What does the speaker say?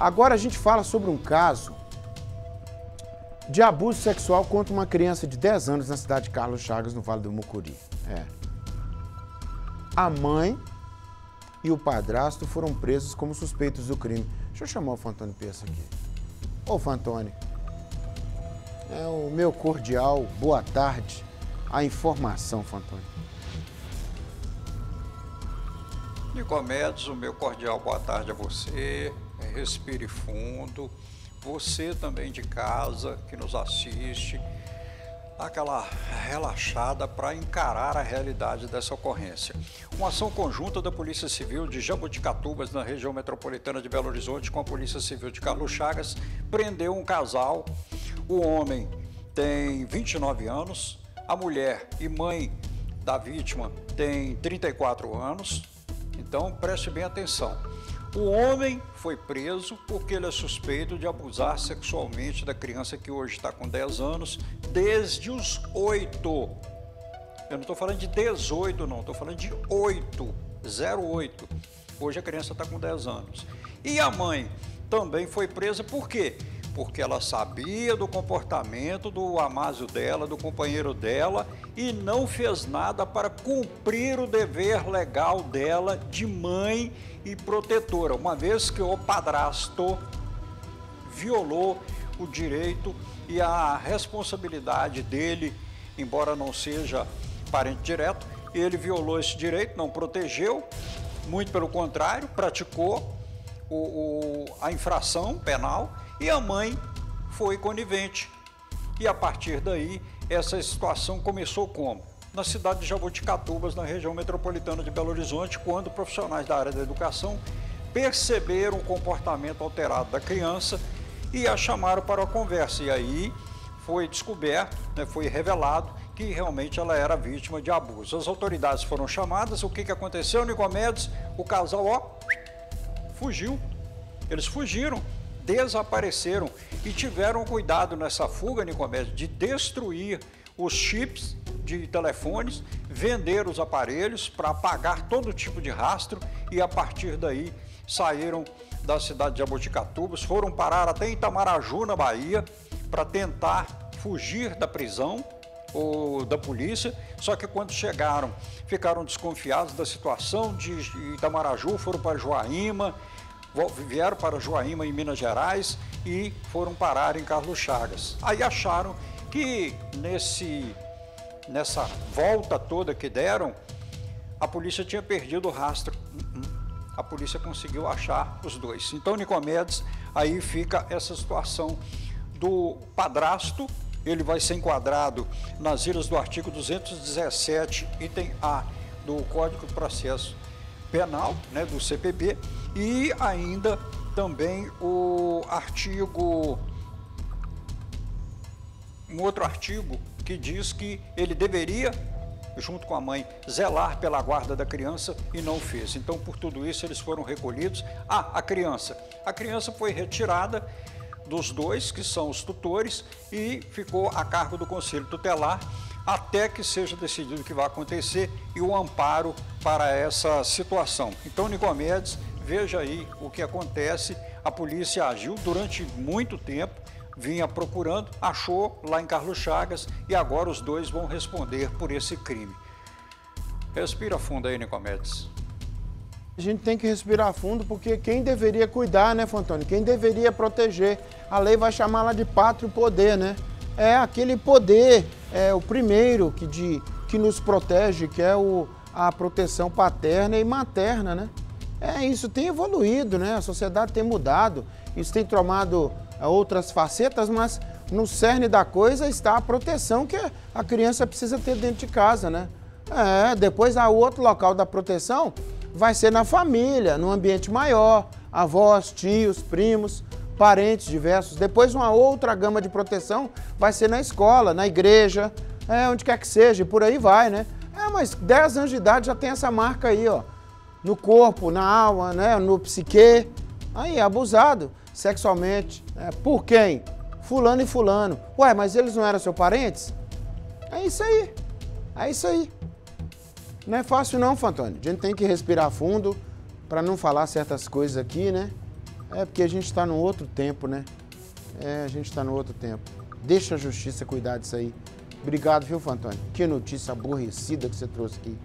Agora a gente fala sobre um caso de abuso sexual contra uma criança de 10 anos na cidade de Carlos Chagas, no Vale do Mucuri. É. A mãe e o padrasto foram presos como suspeitos do crime. Deixa eu chamar o Fantônio Peça aqui. Ô Fantônio, é o meu cordial boa tarde. A informação, Nicomedes, o meu cordial boa tarde a você. Respire fundo. Você também de casa que nos assiste, aquela relaxada para encarar a realidade dessa ocorrência. Uma ação conjunta da Polícia Civil de Jabuticatubas, na região metropolitana de Belo Horizonte, com a Polícia Civil de Carlos Chagas, prendeu um casal. O homem tem 29 anos, a mulher e mãe da vítima tem 34 anos. Então preste bem atenção. O homem foi preso porque ele é suspeito de abusar sexualmente da criança que hoje está com 10 anos, desde os 8. Eu não estou falando de 18, não, estou falando de 8, 08. Hoje a criança está com 10 anos. E a mãe também foi presa por quê? Porque ela sabia do comportamento do amásio dela, do companheiro dela, e não fez nada para cumprir o dever legal dela de mãe e protetora, uma vez que o padrasto violou o direito e a responsabilidade dele, embora não seja parente direto, ele violou esse direito, não protegeu, muito pelo contrário, praticou o, o, a infração penal e a mãe foi conivente. E a partir daí, essa situação começou como? na cidade de Jaboticatubas, na região metropolitana de Belo Horizonte, quando profissionais da área da educação perceberam o comportamento alterado da criança e a chamaram para a conversa. E aí foi descoberto, né, foi revelado que realmente ela era vítima de abuso. As autoridades foram chamadas, o que, que aconteceu, Nicomedes? O casal, ó, fugiu. Eles fugiram, desapareceram e tiveram cuidado nessa fuga, Nicomedes, de destruir os chips de telefones, vender os aparelhos para apagar todo tipo de rastro e a partir daí saíram da cidade de Jaboticatubas, foram parar até Itamaraju, na Bahia, para tentar fugir da prisão ou da polícia, só que quando chegaram ficaram desconfiados da situação de Itamaraju, foram para Joaíma, vieram para Joaíma em Minas Gerais e foram parar em Carlos Chagas. Aí acharam que nesse nessa volta toda que deram, a polícia tinha perdido o rastro. A polícia conseguiu achar os dois. Então, Nicomedes, aí fica essa situação do padrasto, ele vai ser enquadrado nas ilhas do artigo 217, item A do Código de Processo Penal, né, do CPP, e ainda também o artigo um outro artigo que diz que ele deveria, junto com a mãe, zelar pela guarda da criança e não fez. Então, por tudo isso, eles foram recolhidos. Ah, a criança. A criança foi retirada dos dois, que são os tutores, e ficou a cargo do Conselho Tutelar até que seja decidido o que vai acontecer e o amparo para essa situação. Então, Nicomedes, veja aí o que acontece. A polícia agiu durante muito tempo, vinha procurando, achou lá em Carlos Chagas e agora os dois vão responder por esse crime. Respira fundo aí, Nicomedes. A gente tem que respirar fundo porque quem deveria cuidar, né, Fantônio? Quem deveria proteger? A lei vai chamar lá de pátrio poder, né? É aquele poder, é o primeiro que, de, que nos protege, que é o, a proteção paterna e materna, né? É, isso tem evoluído, né? A sociedade tem mudado, isso tem tomado outras facetas, mas no cerne da coisa está a proteção que a criança precisa ter dentro de casa, né? É, depois a outro local da proteção vai ser na família, no ambiente maior, avós, tios, primos, parentes diversos. Depois uma outra gama de proteção vai ser na escola, na igreja, é, onde quer que seja, e por aí vai, né? É, mas 10 anos de idade já tem essa marca aí, ó. No corpo, na alma, né? No psique. Aí, abusado sexualmente. Né? Por quem? Fulano e fulano. Ué, mas eles não eram seus parentes? É isso aí. É isso aí. Não é fácil não, Fantônio. A gente tem que respirar fundo para não falar certas coisas aqui, né? É porque a gente está num outro tempo, né? É, a gente está no outro tempo. Deixa a justiça cuidar disso aí. Obrigado, viu, Fantônio? Que notícia aborrecida que você trouxe aqui.